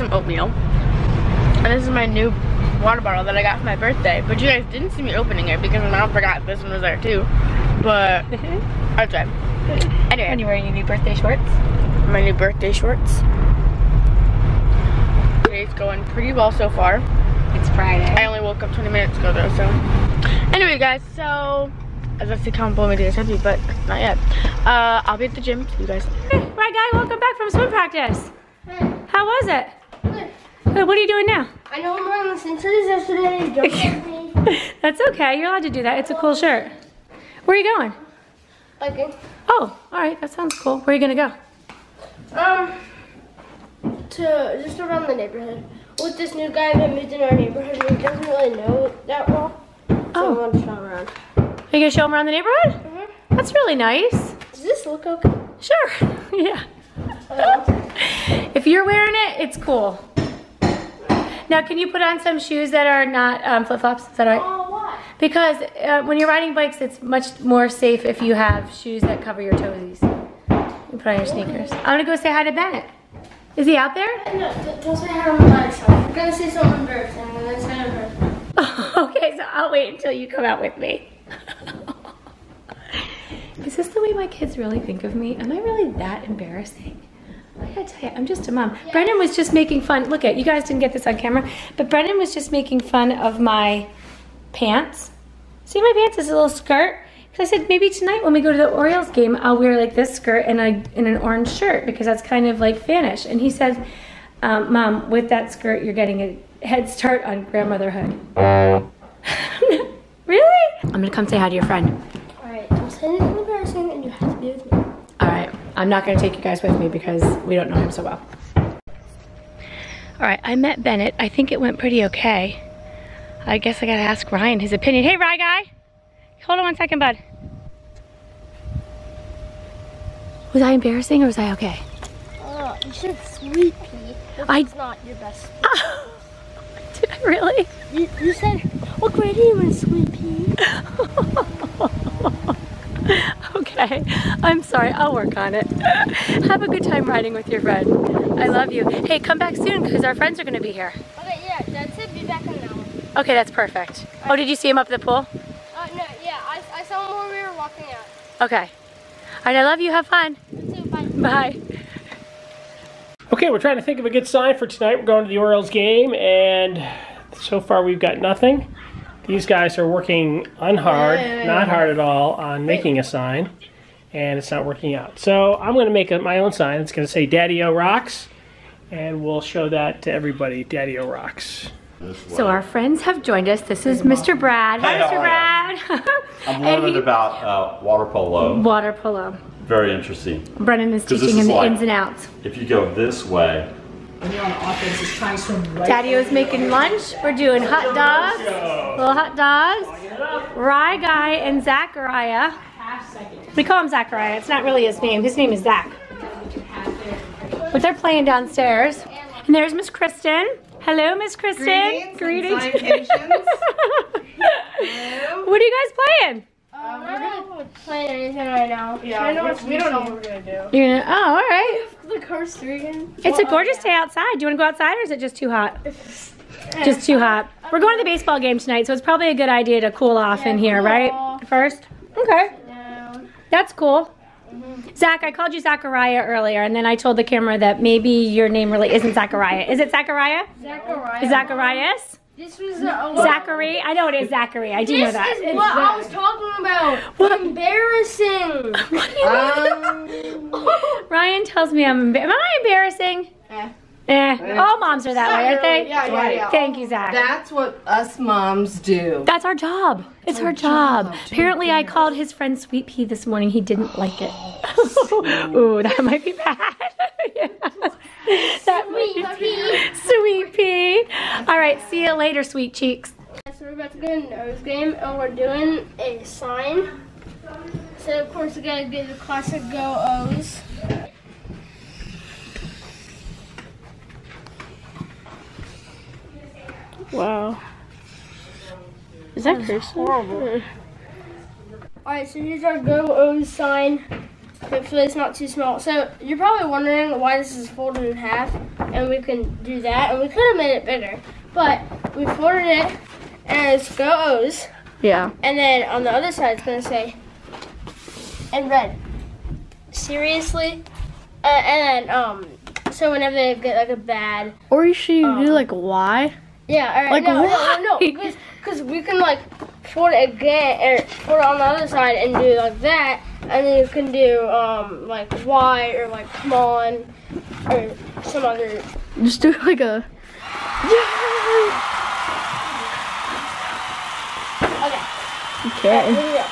some oatmeal. And this is my new water bottle that I got for my birthday. But you guys didn't see me opening it because my mom forgot this one was there too. But I tried. Anyway. And you're wearing your new birthday shorts? My new birthday shorts. Today's going pretty well so far. It's Friday. I only woke up 20 minutes ago though, so. Anyway guys, so I was about to comment below me to happy, but not yet. Uh, I'll be at the gym. See you guys. Right guy, welcome back from swim practice. How was it? What are you doing now? I know I'm wearing the same shirt as yesterday. Don't judge me. That's okay, you're allowed to do that. It's a cool shirt. Where are you going? Okay. Oh, all right, that sounds cool. Where are you gonna go? Um, to just around the neighborhood with this new guy that moved in our neighborhood. and He doesn't really know that well. So Oh. I want to show him around. Are you gonna show him around the neighborhood? Mhm. That's really nice. Does this look okay? Sure, yeah. If you're wearing it, it's cool. Now, can you put on some shoes that are not um, flip-flops? Is that all right? Oh, why? Because uh, when you're riding bikes, it's much more safe if you have shoes that cover your toesies. You put on your sneakers. I'm gonna go say hi to Bennett. Is he out there? No, don't say hi to me by. I'm gonna say something embarrassing and then say embarrassing. okay, so I'll wait until you come out with me. Is this the way my kids really think of me? Am I really that embarrassing? I gotta tell you, I'm just a mom. Brennan was just making fun. Look at you guys didn't get this on camera, but Brennan was just making fun of my pants. See my pants? is a little skirt. Because I said maybe tonight when we go to the Orioles game, I'll wear like this skirt and a and an orange shirt because that's kind of like fanish. And he said, um, "Mom, with that skirt, you're getting a head start on grandmotherhood." really? I'm gonna come say hi to your friend. Alright, don't say anything embarrassing and you have to be with me. All right, I'm not gonna take you guys with me because we don't know him so well. All right, I met Bennett. I think it went pretty okay. I guess I gotta ask Ryan his opinion. Hey, Rye guy. Hold on one second, bud. Was I embarrassing or was I okay? Oh, you said sweet pea. I- It's not your best. Did I really? You, you said, what grade are you in, sweet pea? okay, I'm sorry. I'll work on it. Have a good time riding with your friend. I love you. Hey, come back soon because our friends are gonna be here. Okay, yeah, that's it. Be back in an hour. Okay, that's perfect. Oh, did you see him up at the pool? Uh, no, yeah, I, I saw him while we were walking out. Okay. All right, I love you. Have fun. You too, bye. Bye. Okay, we're trying to think of a good sign for tonight. We're going to the Orioles game, and so far we've got nothing. These guys are working unhard, not hard at all, on making a sign, and it's not working out. So I'm going to make a, my own sign. It's going to say Daddy O Rocks, and we'll show that to everybody. Daddy O Rocks. So our friends have joined us. This is Mr. Brad. Hi, Mr. Brad. I'm learning he- about uh, water polo. Water polo. Very interesting. Brennan is teaching him is the like- ins and outs. If you go this way, When you're on offense, it's trying to swim right. Daddy was making lunch. We're doing hot dogs, little hot dogs. Rye Guy and Zachariah. We call him Zachariah. It's not really his name. His name is Zach. But they're playing downstairs. And there's Miss Kristen. Hello, Miss Kristen. Greetings and salutations. what are you guys playing? Uh, we're not playing anything right now. Yeah, we, we don't know what we're gonna do. You're gonna, oh, all right. The car's through again. It's a gorgeous day outside. Do you want to go outside or is it just too hot? Just too hot. We're going to the baseball game tonight, so it's probably a good idea to cool off in here, cool right? off. First? Okay. That's cool. Mm-hmm. Zach, I called you Zachariah earlier, and then I told the camera that maybe your name really isn't Zachariah. Is it Zachariah? Zachariah. Zacharias? This was a. Zachary? I know it is Zachary. I do know that. This that. is what I was talking about. What? Embarrassing. What do you mean? Ryan tells me I'm. Emba- Am I embarrassing? Eh. Eh. All moms are that way, aren't they? Yeah, yeah, yeah. Thank you, Zach. That's what us moms do. That's our job. It's our job. Apparently, I called his friend Sweet Pea this morning. He didn't like it. Ooh, that might be bad. Yeah. That might be Sweet Pea. All right, see you later, sweet cheeks. So we're about to go to an O's game, and we're doing a sign. So of course we gotta do the classic Go O's. Wow. Is that cursing? Horrible. Alright, so here's our Go O's sign. Hopefully it's not too small. So you're probably wondering why this is folded in half. and we can do that. And we could have made it bigger, but we folded it, and it's go O's. Yeah. And then on the other side, it's gonna say in red. Seriously, uh, and then um, so whenever they get like a bad, Or you should Um, do like why? yeah, all right, Like, no, no, no, why? no, because because we can like fold it again or fold it on the other side and do like that, and then you can do um like why or like come on or some other. Just do like a. Okay, Okay. here we go.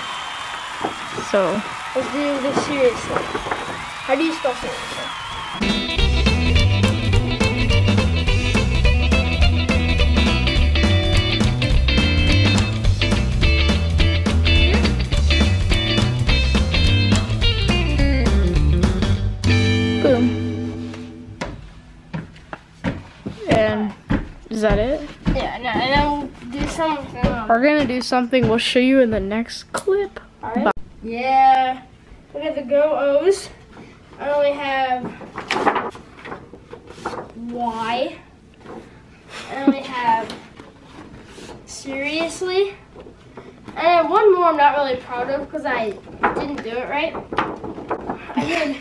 So. Let's do this seriously. How do you spell seriously? That it? Yeah, no, and then we'll do something. We're gonna do something we'll show you in the next clip. Alright. Yeah. Look at the Go O's. I only have Y. I only have Seriously. And then one more I'm not really proud of because I didn't do it right. I did.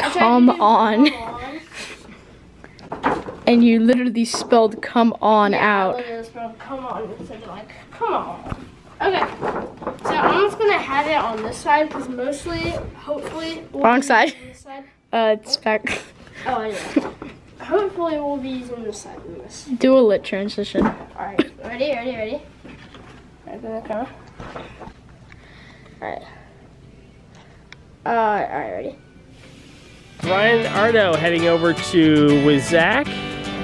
I Come do on. Oh. Come on. And you literally spelled come on Yeah, out. literally spelled come on instead of like, come on. Okay. So I'm just gonna have it on this side because mostly, hopefully, we'll Wrong be side. using This side. Uh, it's back. Oh, yeah. hopefully, we'll be using this side than this. Do a lit transition. Alright, ready, ready, ready? Right, go the camera. Alright. Uh, alright, ready? Ryan Ardo heading over to with Zach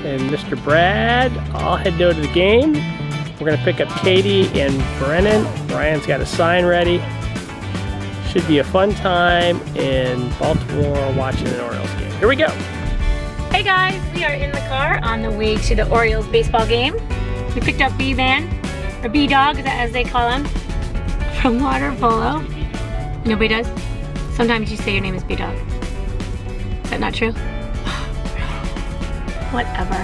and Mr. Brad. All head over to the game. We're gonna pick up Katie and Brennan. Brian's got a sign ready. Should be a fun time in Baltimore watching an Orioles game. Here we go. Hey guys, we are in the car on the way to the Orioles baseball game. We picked up B-Man, or B-Dog as they call him, from Water Polo. Nobody does? Sometimes you say your name is B-Dog. Is that not true? Whatever.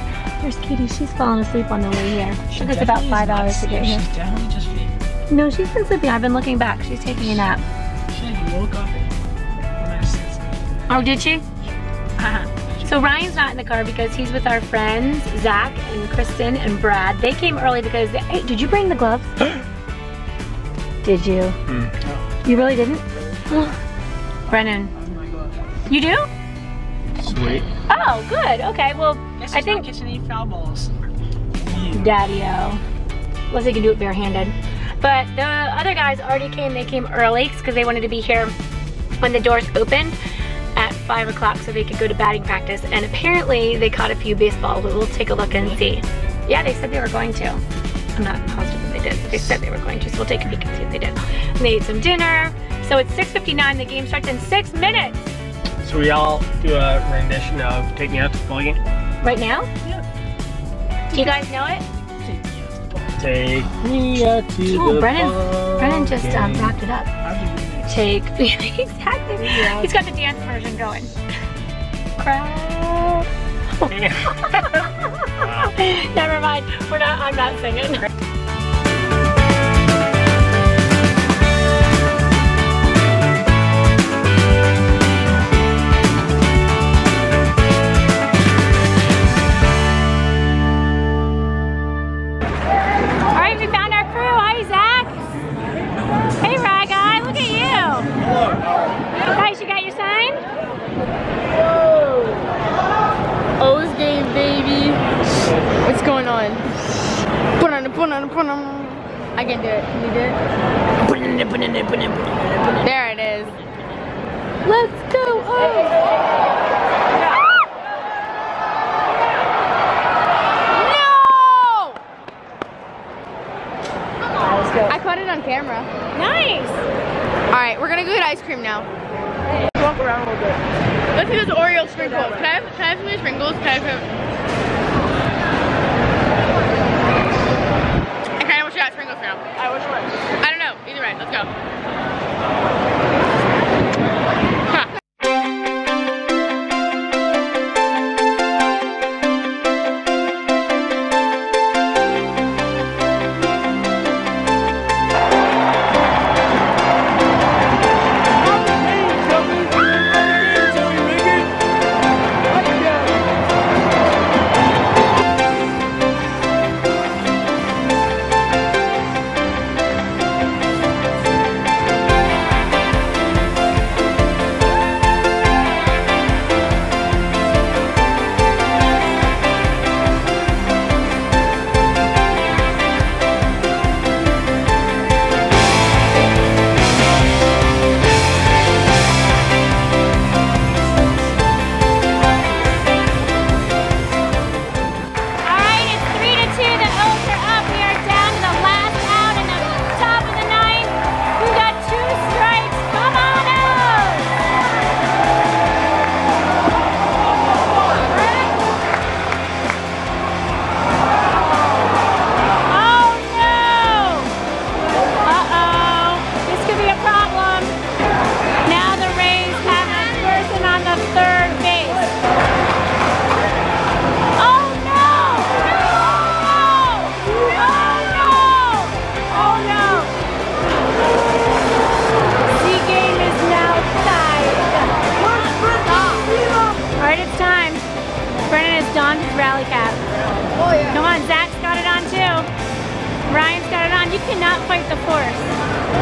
There's Katie, she's falling asleep on the way here. Took about five hours to get here. She's definitely just feeding. No, she's been sleeping. I've been looking back. She's taking a nap. She woke up and when I said Oh, did she? Uh-huh. So Ryan's not in the car because he's with our friends, Zach and Kristen and Brad. They came early because, they, hey, did you bring the gloves? did you? Hmm. You really didn't? Brennan, oh you do? Sweet. Oh, good. Okay, well, Guess I he's think not catching any foul balls. Daddy-o. Unless they can do it barehanded. But the other guys already came. They came early because they wanted to be here when the doors opened at 5 o'clock so they could go to batting practice. And apparently they caught a few baseballs, but we'll take a look and see. Yeah, they said they were going to. I'm not positive that they did. They said they were going to, so we'll take a peek and see if they did. And they ate some dinner. So it's 6.59. The game starts in six minutes. So we all do a rendition of Take Me Out to the Ball Game. Right now? Yeah. Do you guys know it? Take me out to Ooh, the Brennan, ball Brennan just um, wrapped it up. take me exactly. He's got the dance version going. Cry. Never mind. We're not. I'm not singing. Banana, banana, banana. I can do it. Can you do it? There it is. Let's go, O's! No! I caught it on camera. Nice. All right, we're gonna go get ice cream now. Walk around a little bit. Let's see those Oreo sprinkles. Can I have, can I have some of these sprinkles? Can I have Katie cannot fight the force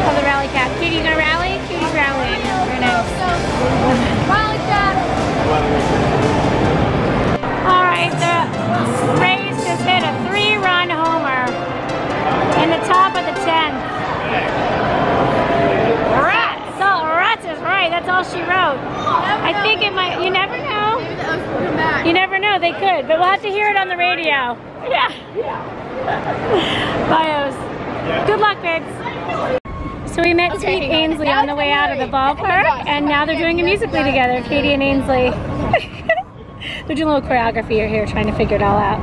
of the rally cap. Katie, you gonna rally? Katie's rallying. Very nice. Rally cap! Alright, the Rays just hit a three-run homer in the top of the 10th. Rats! All, rats is right. That's all she wrote. I think it might, you never know. You never know, they could, but we'll have to hear it on the radio. Yeah. Bios. Good luck, kids. So we met Okay, Sweet hang on. Ainsley on the way out of the ballpark, and now they're doing a Musical.ly together, Katie and Ainsley. they're doing a little choreography here, trying to figure it all out.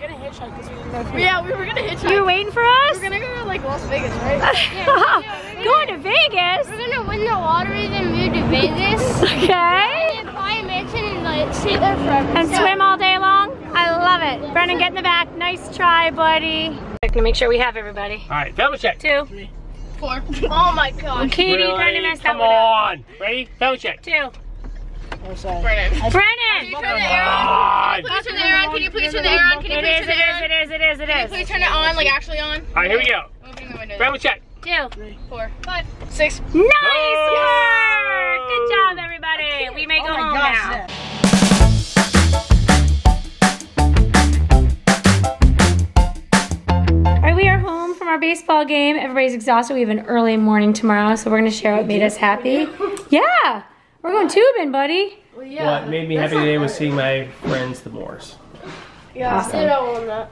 Getting a hitch up cuz we're going to Yeah, we were gonna hitchhike. You were waiting for us? We're gonna go to like Las Vegas, right? Going to Vegas? We're gonna win the lottery, then move to Vegas, Okay. and buy a mansion and like sit there forever. And swim all day long? Love it. Brennan, get in the back. Nice try, buddy. Gonna make sure we have everybody. All right, double check. Two. Four. Oh my god. Katie kind of Really? messed that Come one up. on. Ready? Double check. Two. Brennan. Brennan! Come on. Please turn the air on. Can you please turn the air on? Can you please turn the air on? It is. It is. It is. It is. Can Please turn it on, like actually on. All right, here we go. Opening the window. Family check. Two. Four, five, six. Nice work! Good job, everybody. We may go home now. All our baseball game. Everybody's exhausted. We have an early morning tomorrow, so we're gonna share what made us happy. Yeah, we're going tubing, buddy. What made me happy today was seeing my friends, the Moors. Awesome. You don't want that.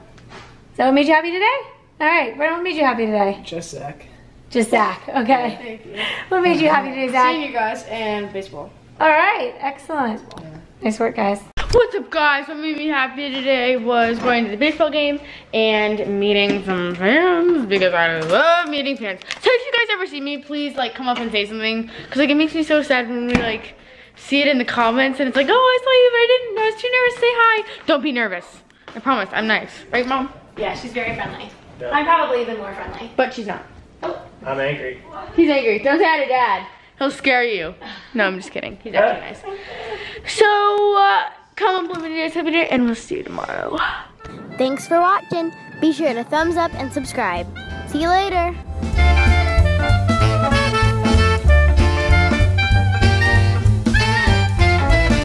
Is that what made you happy today? All right, what made you happy today? Just Zach. Just Zach. Okay. What made you happy today, Zach? Seeing you guys and baseball. All right, excellent. Nice work, guys. What's up, guys? What made me happy today was going to the baseball game and meeting some fans because I love meeting fans. So if you guys ever see me, please like come up and say something because like it makes me so sad when we like see it in the comments and it's like, oh, I saw you, but I didn't. I was too nervous to say hi. Don't be nervous. I promise. I'm nice, right, mom? Yeah, she's very friendly. I'm probably even more friendly. But she's not. Oh. I'm angry. He's angry. Don't say hi to dad. He'll scare you. No, I'm just kidding. He's actually nice. So, uh, comment below video and we'll see you tomorrow. Thanks for watching. Be sure to thumbs up and subscribe. See you later.